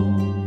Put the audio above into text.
Whoa.